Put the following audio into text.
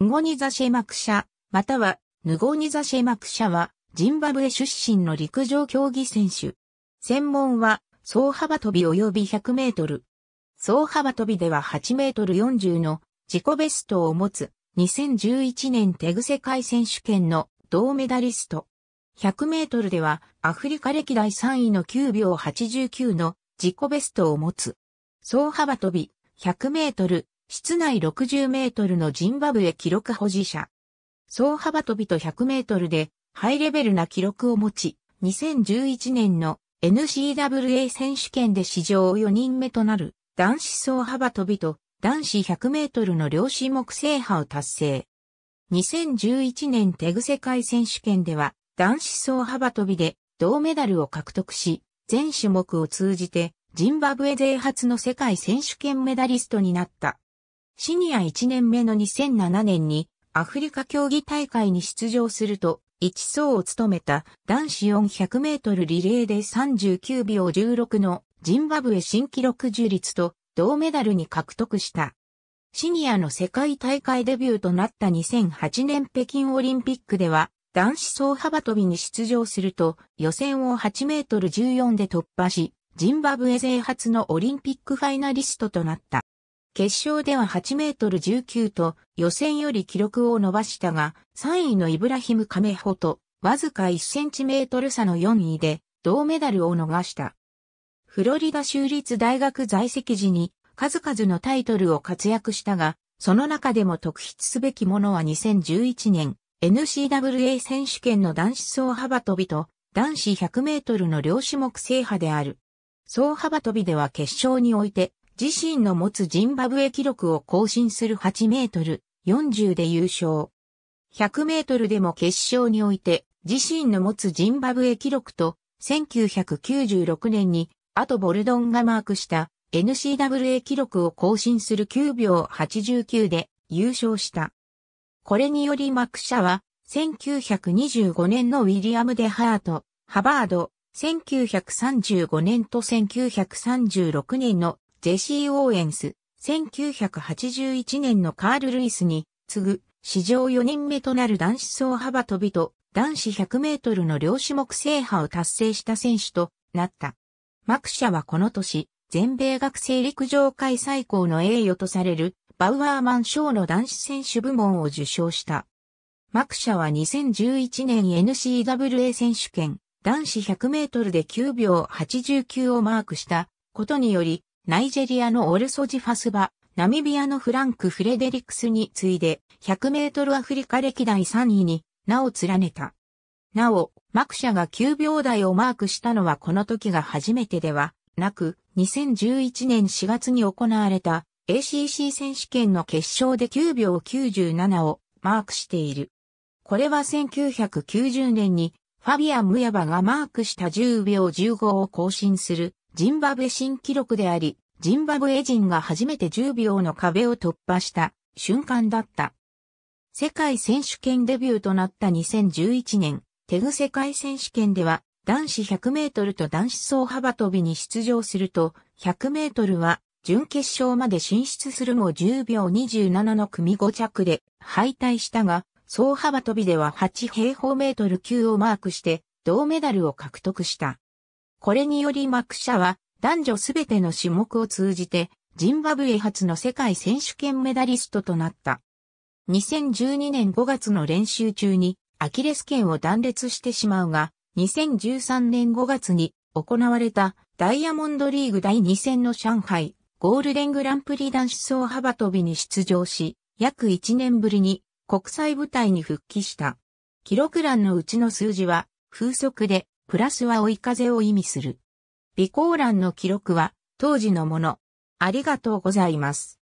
ンゴニザシェマクシャ、またはヌゴニザシェマクシャは、ジンバブエ出身の陸上競技選手。専門は、総幅跳び及び100メートル。総幅跳びでは8メートル40の自己ベストを持つ2011年テグ世界選手権の銅メダリスト。100メートルではアフリカ歴代3位の9秒89の自己ベストを持つ。総幅跳び100メートル、室内60メートルのジンバブエ記録保持者。総幅跳びと100メートルでハイレベルな記録を持ち、2011年の NCWA 選手権で史上4人目となる男子総幅跳びと男子100メートルの両種目制覇を達成。2011年テグ世界選手権では男子総幅跳びで銅メダルを獲得し、全種目を通じてジンバブエ勢初の世界選手権メダリストになった。シニア1年目の2007年にアフリカ競技大会に出場すると、一走を務めた男子400メートルリレーで39秒16のジンバブエ新記録樹立と銅メダルに獲得した。シニアの世界大会デビューとなった2008年北京オリンピックでは男子走幅跳びに出場すると予選を8メートル14で突破し、ジンバブエ勢初のオリンピックファイナリストとなった。決勝では8メートル19と予選より記録を伸ばしたが、3位のイブラヒム・カメホとわずか1センチメートル差の4位で銅メダルを逃した。フロリダ州立大学在籍時に数々のタイトルを活躍したが、その中でも特筆すべきものは2011年 NCWA 選手権の男子走幅跳びと男子100メートルの両種目制覇である。走幅跳びでは決勝において自身の持つジンバブエ記録を更新する8メートル40で優勝。100メートルでも決勝において自身の持つジンバブエ記録と1996年にアトボルドンがマークした NCWA 記録を更新する9秒89で優勝した。これによりマック社は、1925年のウィリアム・デ・ハート、ハバード、1935年と1936年のジェシー・オーエンス、1981年のカール・ルイスに次ぐ史上4人目となる男子走幅跳びと男子100メートルの両種目制覇を達成した選手となった。マクシャはこの年、全米学生陸上界最高の栄誉とされるバウアーマン賞の男子選手部門を受賞した。マクシャは2011年 NCWA 選手権男子100メートルで9秒89をマークしたことにより、ナイジェリアのオルソジファスバ、ナミビアのフランク・フレデリクスに次いで100メートルアフリカ歴代3位に名を連ねた。なお、マクシャが9秒台をマークしたのはこの時が初めてではなく、2011年4月に行われた ACC 選手権の決勝で9秒97をマークしている。これは1990年にファビアン・ムヤバがマークした10秒15を更新するジンバブエ新記録であり、ジンバブエ人が初めて10秒の壁を突破した瞬間だった。世界選手権デビューとなった2011年、テグ世界選手権では男子100メートルと男子走幅跳びに出場すると、100メートルは準決勝まで進出するも10秒27の組5着で敗退したが、総幅跳びでは8平方メートル級をマークして銅メダルを獲得した。これによりマック社は男女すべての種目を通じてジンバブエ初の世界選手権メダリストとなった。2012年5月の練習中にアキレス腱を断裂してしまうが、2013年5月に行われたダイヤモンドリーグ第2戦の上海ゴールデングランプリ男子走幅跳びに出場し、約1年ぶりに国際舞台に復帰した。記録欄のうちの数字は風速で、プラスは追い風を意味する。備考欄の記録は当時のもの。ありがとうございます。